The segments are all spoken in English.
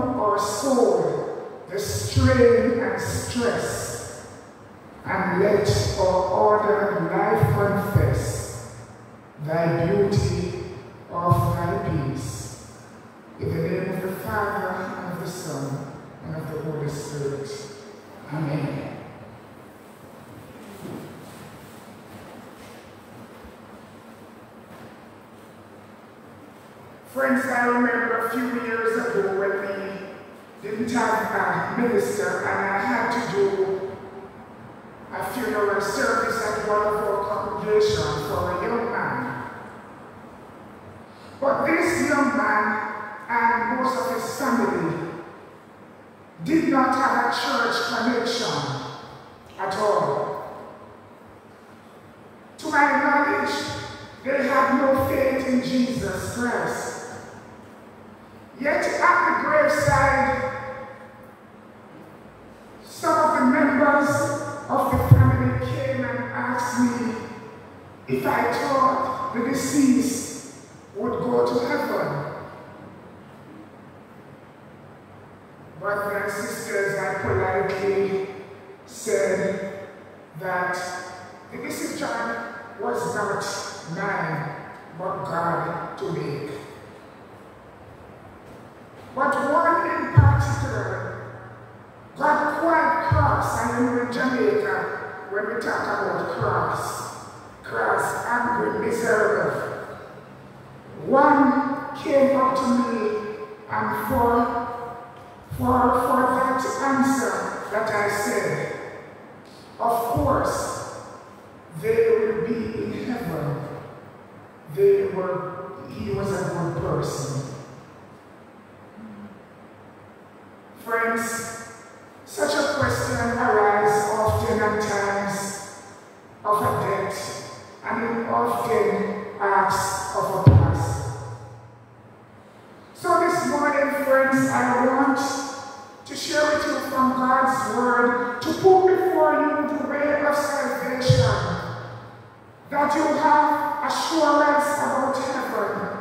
from our soul the strain and stress, and let our ordered life confess thy beauty of thy peace. In the name of the Father, and of the Son, and of the Holy Spirit. Amen. Friends, I remember a few years ago when we didn't have a minister and I had to do a funeral service at one of our congregations for a young man. But this young man and most of his family did not have a church connection at all. To my knowledge, they had no faith in Jesus Christ. Yet at the graveside, some of the members of the family came and asked me if I thought the deceased would go to heaven. Brothers and sisters, I politely said that the deceased decision was not mine, but God to make. But one in particular got quite cross, and in Jamaica, when we talk about cross, cross, angry, miserable. One came up to me and for, for, for that answer that I said, of course, they will be in heaven. They were, he was a good person. Friends, such a question arises Word to put before you the way of salvation, that you have assurance about heaven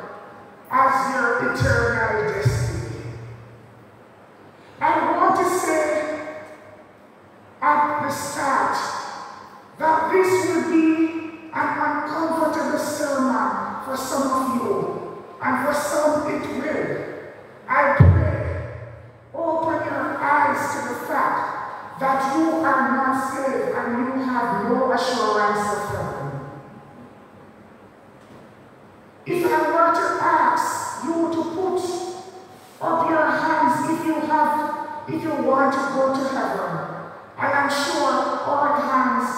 as your eternal destiny. I want to say at the start that this will be an uncomfortable sermon for some of you, and for some it will. I pray, open your eyes to the fact that you are not saved and you have no assurance of heaven. If I were to ask you to put up your hands if you have, if you want to go to heaven. I am sure all hands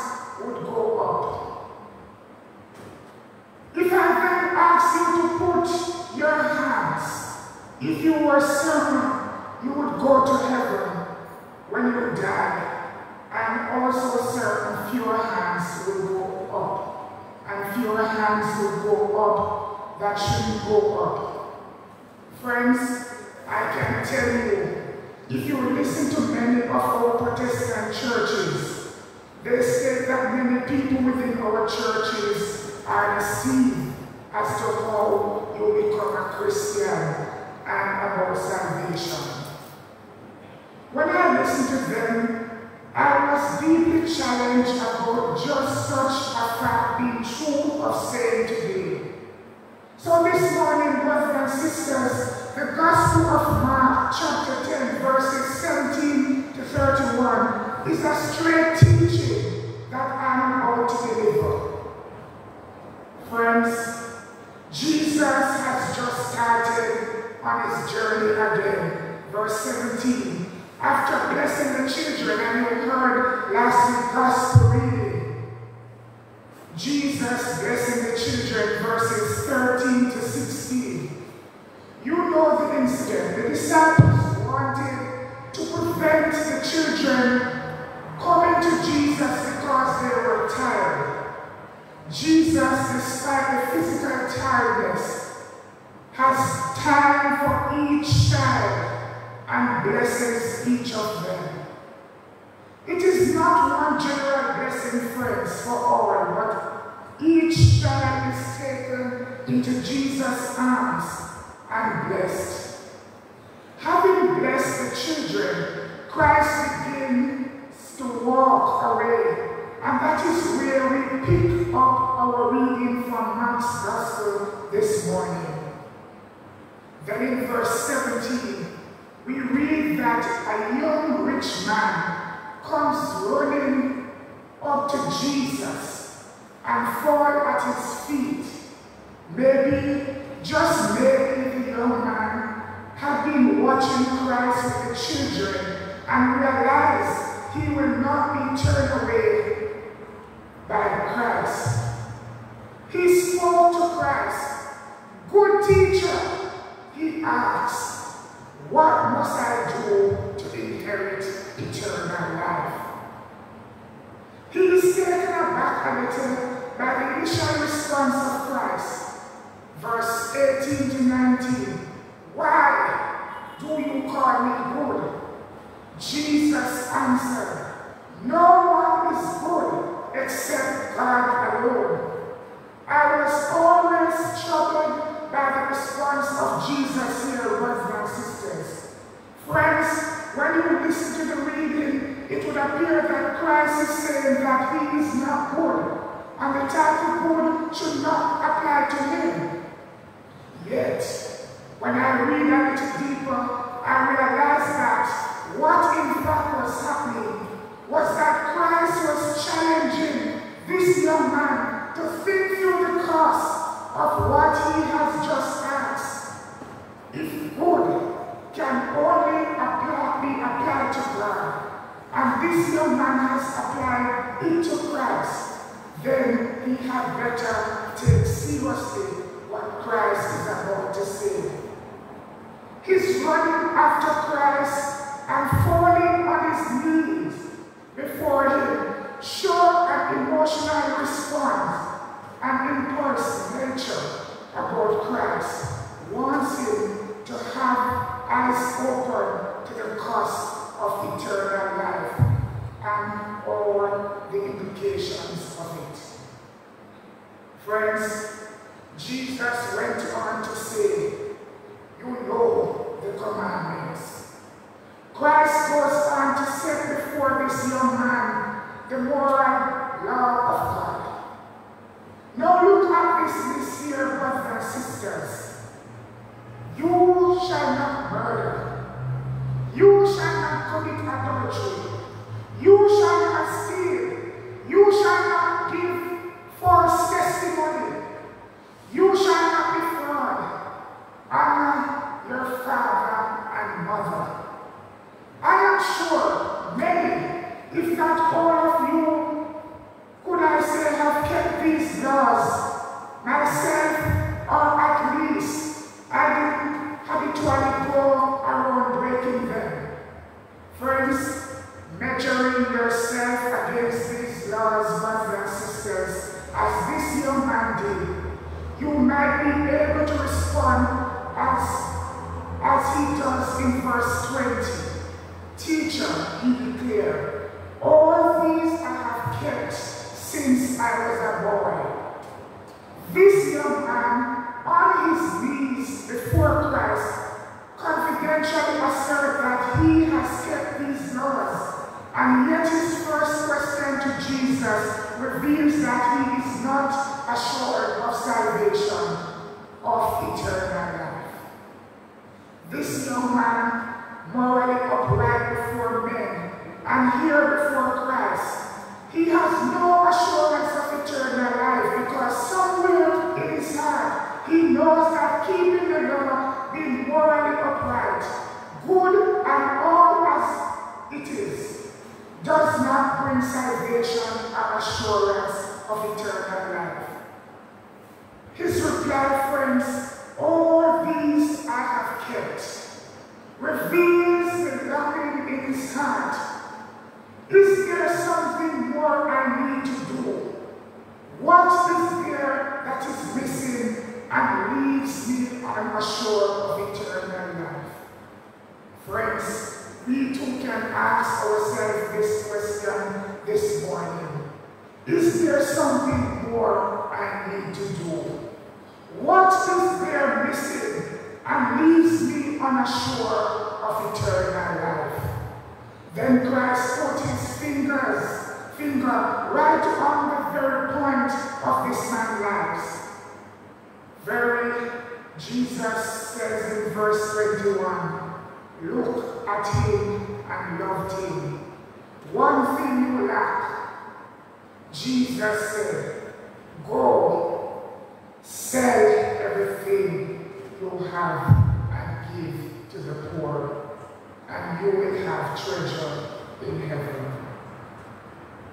would go up. If I then ask you to put your hands, if you were certain you would go to heaven when you die, and also certain fewer hands will go fewer hands will go up that shouldn't go up. Friends, I can tell you, if you listen to many of our Protestant churches, they say that many people within our churches are deceived as to how you become a Christian and about salvation. When I listen to them, I was deeply challenged about just such a fact being true of saying today. So this morning, brothers and sisters, the Gospel of Mark, chapter 10, verses 17 to 31, is a straight teaching that I'm about to deliver. Friends, Jesus has just started on his journey again. Verse 17. After blessing the children, and you heard last week's gospel reading, Jesus blessing the children, verses 13 to 16. You know the incident. The disciples Good teacher, he asked, What must I do to inherit eternal life? He is taken aback a little by the initial response of Christ. Verse 18 to 19. Why do you call me good? Jesus answered, No one is good except God alone. I was always troubled by the response of Jesus here, brothers and sisters. Friends, when you listen to the reading, it would appear that Christ is saying that he is not good, and the title good should not apply to him. Yet, when I read a little deeper, I realize that what in fact was happening was that Christ was challenging this young man to think through the cost of what he has just asked. If good can only apply, be applied to God, and this young man has applied it to Christ, then he had better take seriously what Christ is about to say. He's running after Christ and falling on his knees before him, show an emotional response and impulse nature about Christ, wants him to have eyes open to the cost of eternal life and all the implications of it. Friends, Jesus went on to say, You know the commandments. Christ goes on to set before this young man the moral law of God. Now look at this list here, brothers and sisters. You shall not murder. You shall not commit adultery. You shall not steal. You shall not give and here before Christ, he has no assurance of eternal life because somewhere in his heart he knows that keeping the law, being morally upright, good and all as it is, does not bring salvation and assurance of eternal life. His reply, friends, all these I have kept, reveals the longing in his heart. What's the fear that is missing and leaves me unassured of eternal life? Friends, we too can ask ourselves this question this morning. Is there something more I need to do? What is there missing and leaves me unassured of eternal life? Then Christ put his fingers, finger right on the very point verse 21, look at him and loved him. One thing you lack, Jesus said, go, sell everything you have and give to the poor, and you will have treasure in heaven.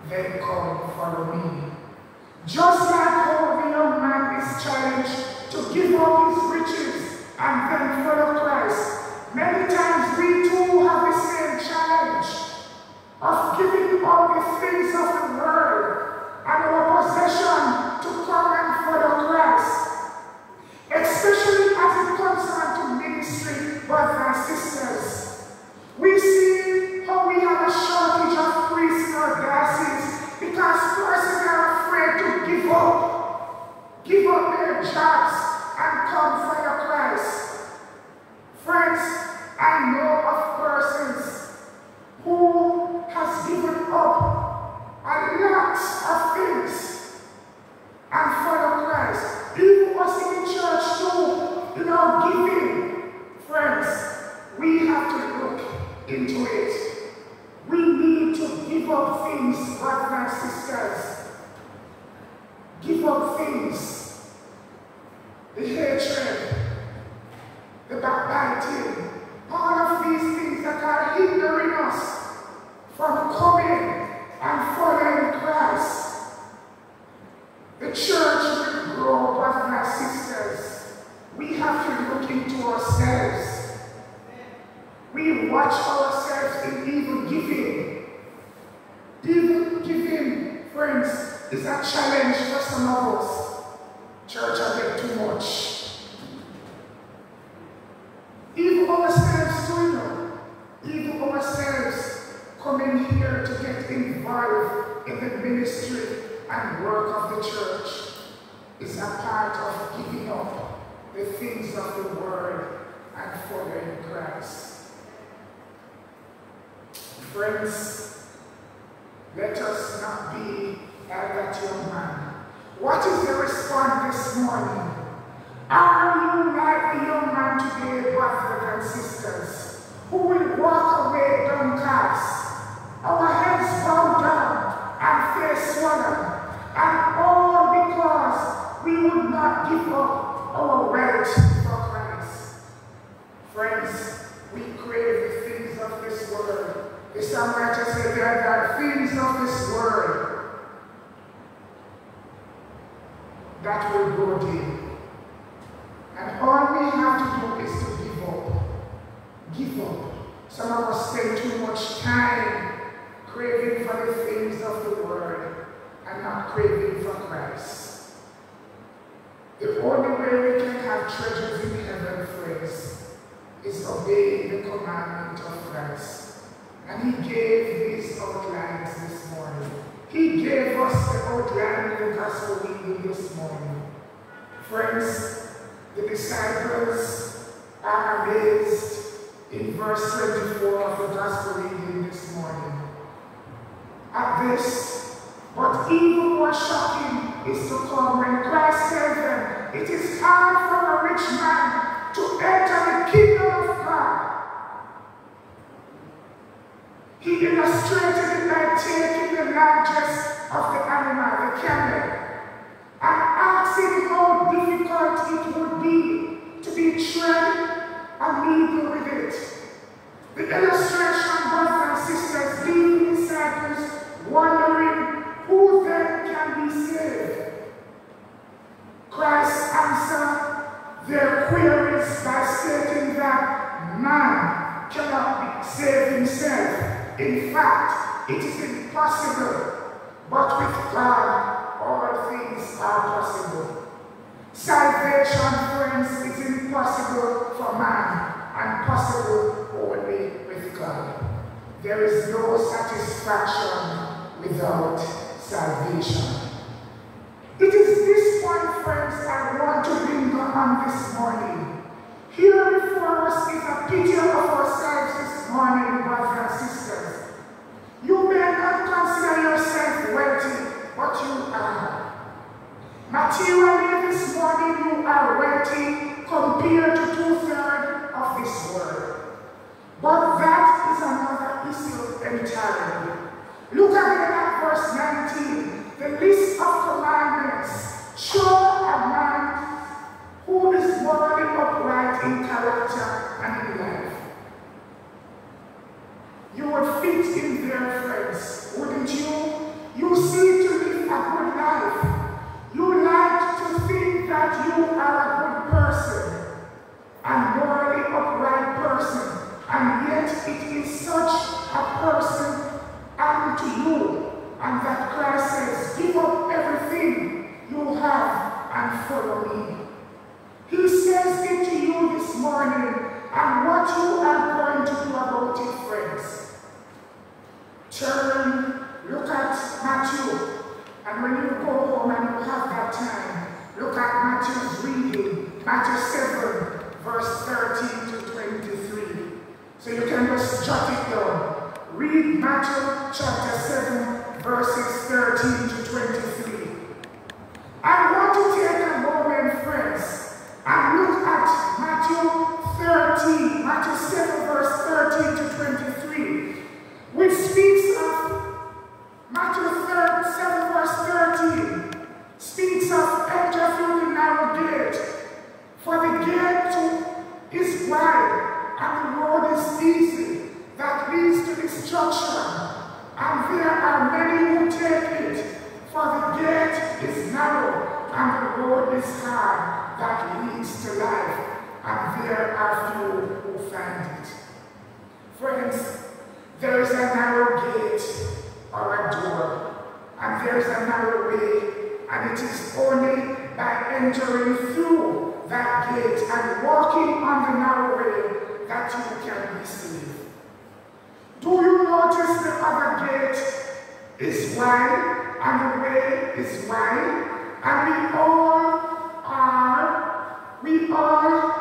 Then come follow me. Just like how the young man is challenged to give up and then follow Christ, many times we too have the same challenge of giving up the things of the world and our possession to come and follow Christ. Especially as it comes down to ministry, brothers and sisters. We see how we have a shortage of priests in our diocese because persons are afraid to give up, give up their jobs and come follow Christ. Friends, I know of persons who has given up a lot of things and follow Christ. Even us in the church too, you know, giving. Friends, we have to look into it. We need to give up things, brothers and sisters. Give up things. The hatred, the backbiting, all of these things that are hindering us from coming and following Christ. The church will grow, brothers and sisters. We have to look into ourselves. We watch ourselves in evil giving. Evil giving, friends, is a challenge for some of us. Church, I get too much. Even ourselves too, you know. Even ourselves coming here to get involved in the ministry and work of the church is a part of giving up the things of the world and following Christ. Friends, let us not be like that young man. What is the response this morning? Are you like the young man today, brothers and sisters, who will walk away downcast, our heads bowed down and face swollen, and all because we would not give up our wealth for Christ? Friends, we crave the things of this world. The songwriter said there are things of this world that will go dim. And all we have to do is to give up. Give up. Some of us spend too much time craving for the things of the world and not craving for Christ. The only way we can have treasures in heaven, friends, is obeying the commandment of Christ. And he gave these outlines this morning. He gave us the outline of the gospel reading this morning. Friends, the disciples are amazed in verse 24 of the gospel reading this morning. At this, but even more shocking is to said them, it is hard for a rich man to enter the kingdom of God. He illustrated it by taking the largest of the animal, the camel, and asking how difficult it would be to be tread and legal with it. The illustration, brothers and sisters, the disciples wondering who then can be Christ answered their queries by stating that man cannot be saved himself. In fact, it is impossible, but with God, all things are possible. Salvation, friends, is impossible for man and possible only with God. There is no satisfaction without salvation. It is this point, friends, I to bring on this morning. Here before for us is a picture of ourselves this morning, brothers and sisters. You may not consider yourself wealthy, but you are. Materially this morning you are wealthy compared to two-thirds of this world. But that is another issue entirely. Look again at verse 19. The list of commandments show a man who is morally upright in character and life. You would fit in their friends, wouldn't you? You seem to live a good life. You like to think that you are a good person, and worthy of a morally upright person, and yet it is such a person unto you, and that Christ says, give up everything you have and follow me. He says it to you this morning, and what you are going to do about it, friends. Turn, look at Matthew, and when you go home and you have that time, look at Matthew's reading, Matthew 7, verse 13 to 23. So you can just jot it down. Read Matthew chapter 7, verses 13 to 23. I want to take a moment, friends, and look at Matthew 13, Matthew 7, verse 13 to 23, which speaks of Matthew 7, verse 13, speaks of enter through the narrow gate, for the gate to is wide and the road is easy that leads to destruction, and there are many who take it, for the gate is narrow and the road is hard that leads to life, and there are few who find it. Friends, there is a narrow gate or a door, and there is a narrow way, and it is only by entering through that gate and walking on the narrow way that you can be saved. Do you notice the other gate is wide and the way is wide and we all are, we all,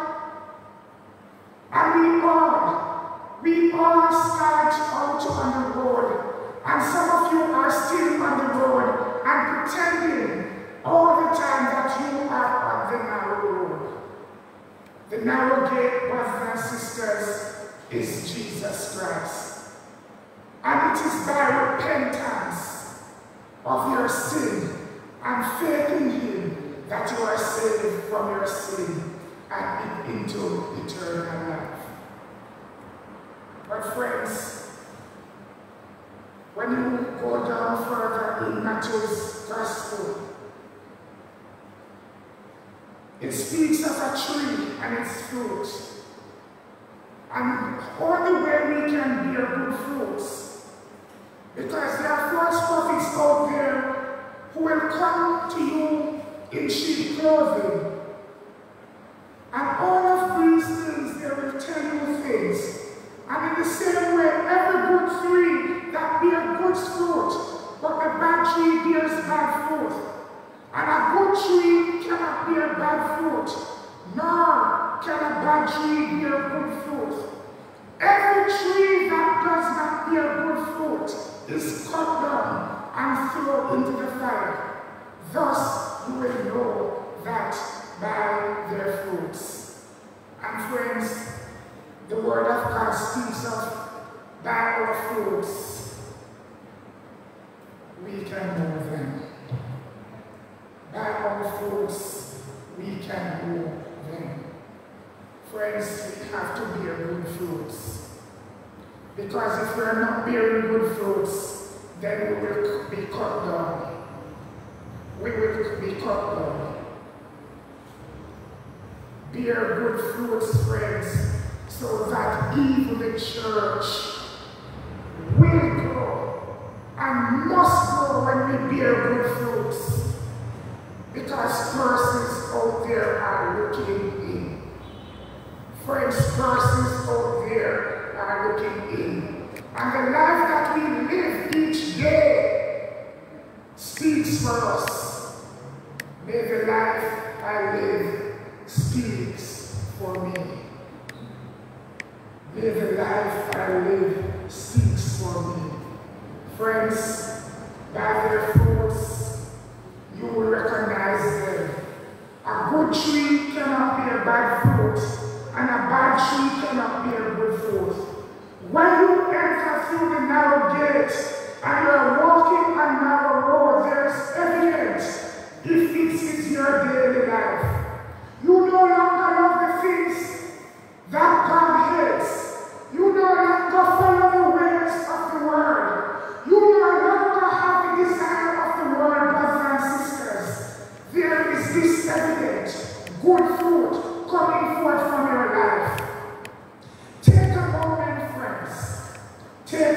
and we all, we all start out on the road. And some of you are still on the road. And pretending all the time that you are on the narrow road. The narrow gate, brothers and sisters, is Jesus Christ. And it is by repentance of your sin and faith in Him that you are saved from your sin and into eternal life. But friends, when you go down further in Matthew's Gospel, it speaks of a tree and its fruit. And only way we can bear good fruits because there are false prophets out there who will come to you in cheap clothing. And all of these things, they will tell you things. And in the same way, every good tree that bears good fruit, but the bad tree bears bad fruit. And a good tree cannot bear bad fruit, nor can a bad tree bear good fruit. Every tree that does not bear good fruit is cut down into the fire. Thus you will know that by their fruits. And friends, the word of God speaks of by our fruits. We can know them. By our fruits, we can know them. Friends, we have to bear good fruits. Because if we're not bearing good fruits, then we will be cut down. We will be cut down. Bear good fruits, friends, so that even the church will grow and must grow when we bear good fruits. Because persons out there are looking in. Friends, persons out there are looking in. And the life that we live each day speaks for us. May the life I live speaks for me. May the life I live speaks for me. Friends, by their fruits, you will recognize them. A good tree cannot bear bad fruit, and a bad tree cannot bear good fruit. When you enter through the narrow gate and you are walking a narrow road, there is evidence it fixes your daily life. You no longer love the things that God hates. You no longer follow the ways of the world. You no longer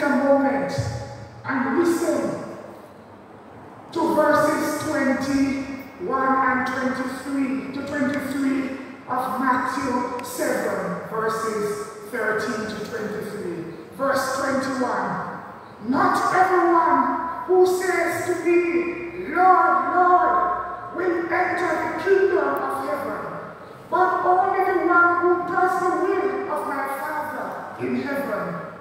moment and listen to verses 21 and 23 to 23 of Matthew 7, verses 13 to 23. Verse 21, Not everyone who says to me, Lord, Lord, will enter the kingdom of heaven, but only the one who does the will of my Father in heaven.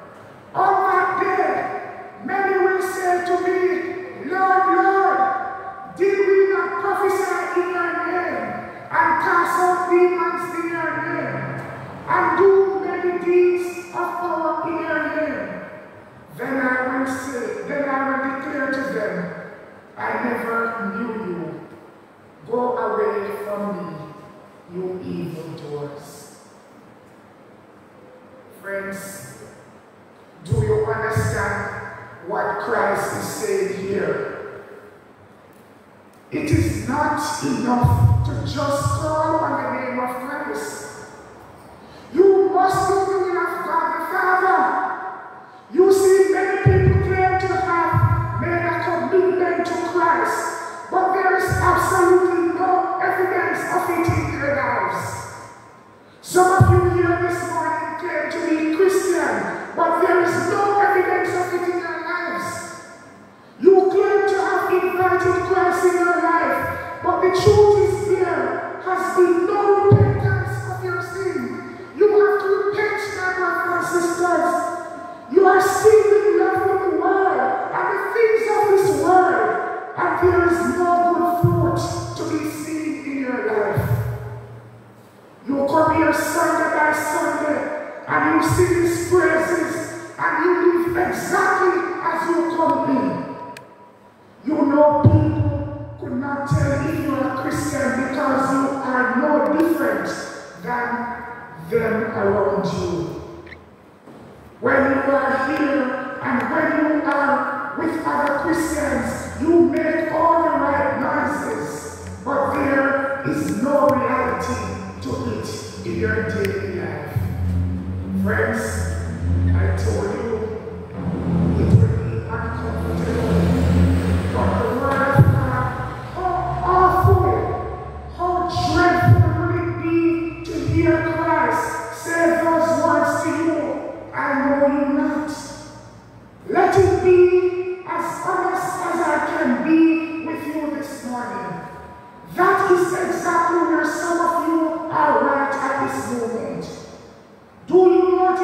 On that day. Many will say to me, Lord,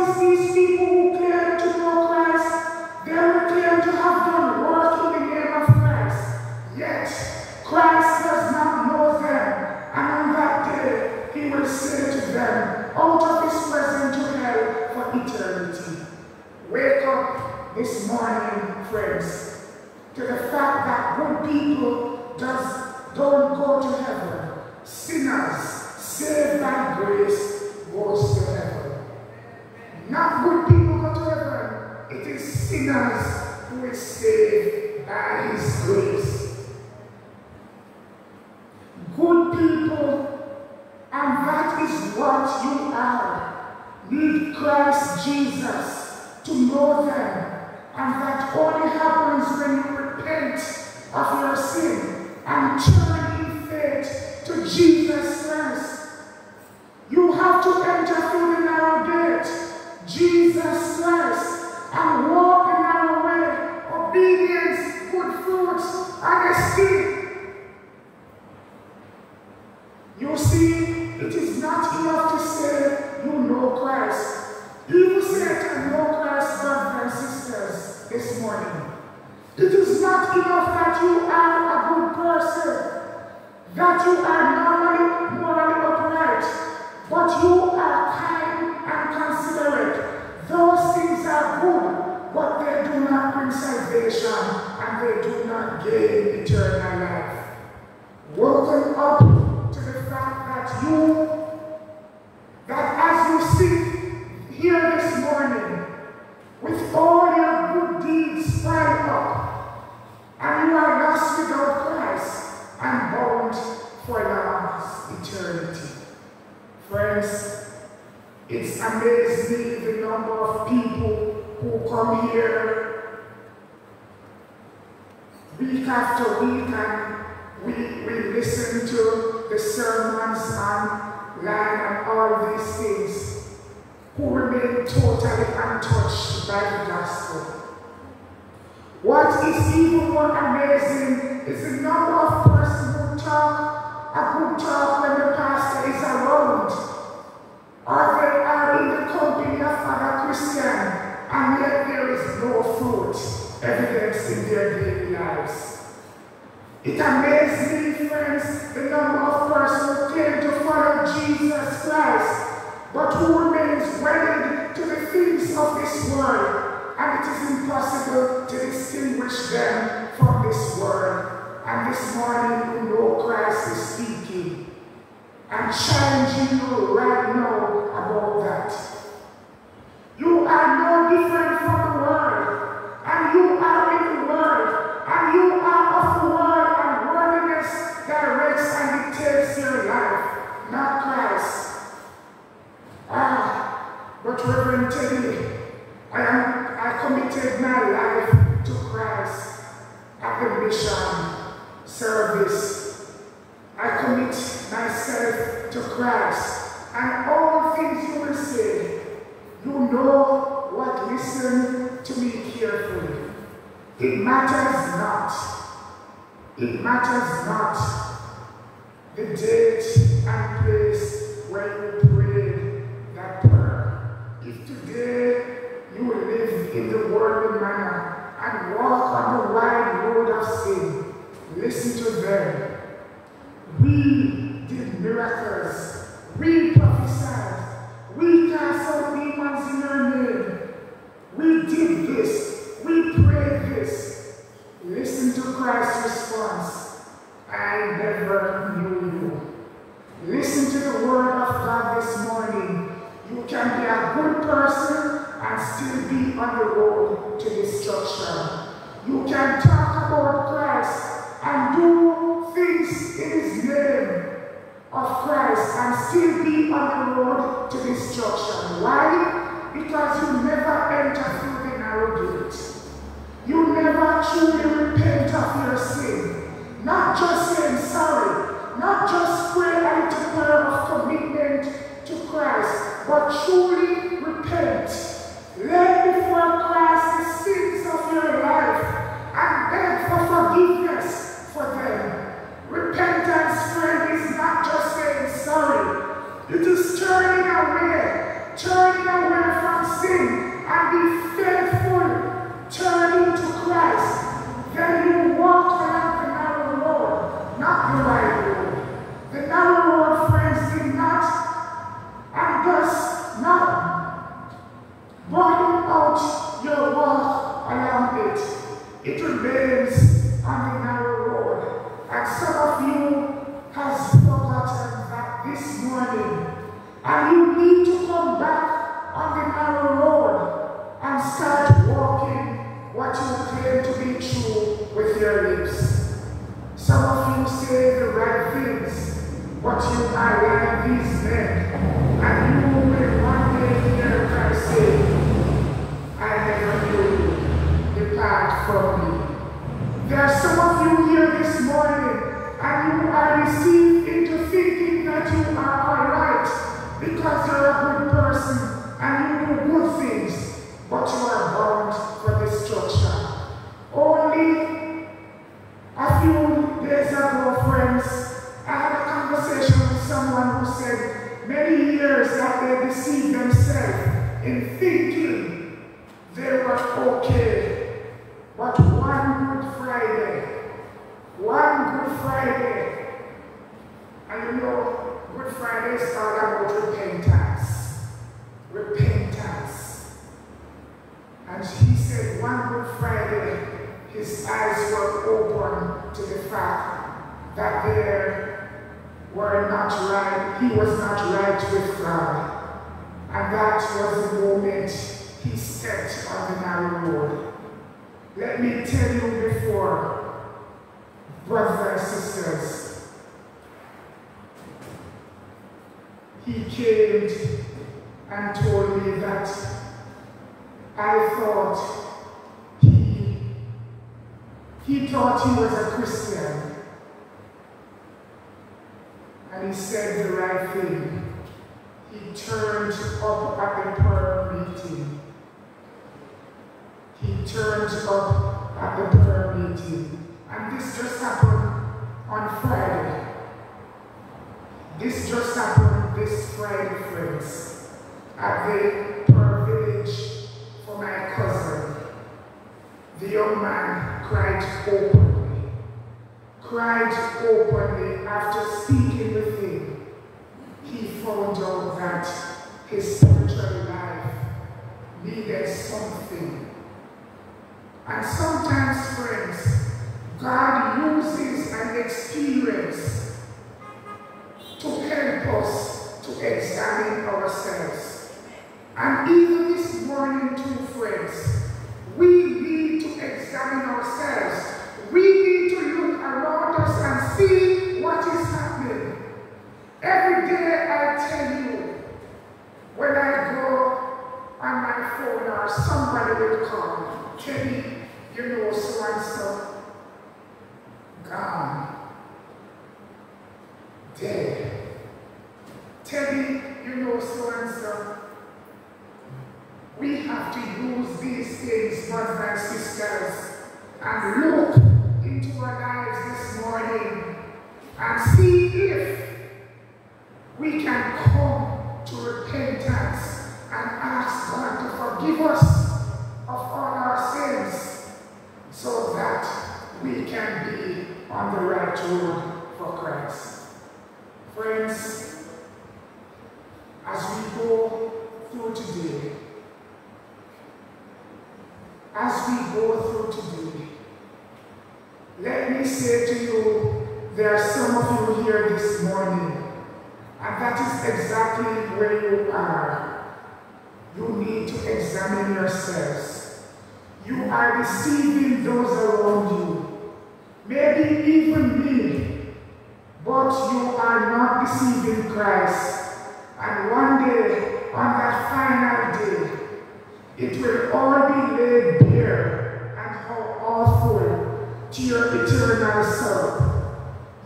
existe Proceed. The sermons online and all these things who remain totally untouched by the gospel. What is even more amazing is the number of persons who talk a good talk when the pastor is around, or they are in the company of other Christians, and yet there is no fruit evidence in their daily lives. It amazes me, friends, the number of persons who claim to follow Jesus Christ but who remains wedded to the things of this world, and it is impossible to distinguish them from this world. And this morning, you know Christ is speaking and challenging you right now about that. You are no different from the world, and you are in the world, and you are of the world, and worldliness directs and dictates your life, not Christ. Ah, but Reverend Teddy, I am I committed my life to Christ at the mission service. I commit myself to Christ and all things you will say. You know what, listen to me carefully. It matters not. It matters not the date and place where you. If you will live in the worldly manner and walk on the wide road of sin, listen to them. We did miracles. We prophesied. We cast out demons in your name. We did this. We prayed this. Listen to Christ's response. I never knew you. Listen to the word of God this morning. You can be a good person and still be on the road to destruction. You can talk about Christ and do things in his name of Christ and still be on the road to destruction. Why? Because you never enter through the narrow gate. You never truly repent of your sin. Not just saying sorry, not just pray a little prayer of commitment to Christ, that there were not right, he was not right with God. And that was the moment he stepped on the narrow road. Let me tell you before, brothers and sisters, he came and told me that I thought he, he thought he was a Christian. And he said the right thing. He turned up at the prayer meeting. He turned up at the prayer meeting. And this just happened on Friday. This just happened this Friday, friends, at the prayer village for my cousin. The young man cried openly, cried openly after speaking with him. He found out that his spiritual life needed something. And sometimes, friends, God uses an experience on the right road for Christ. Friends, as we go through today, as we go through today, let me say to you, there are some of you here this morning, and that is exactly where you are. You need to examine yourselves. You are deceiving those around you, maybe even me, but you are not deceiving Christ. And one day, on that final day, it will all be laid bare and how awful to your eternal soul.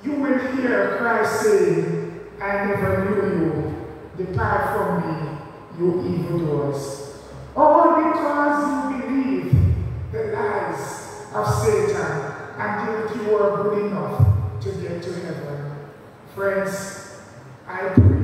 You will hear Christ saying, I never knew you. Depart from me, you evildoers. All because you believe the lies of Satan think you are good enough to get to heaven. Friends, I pray.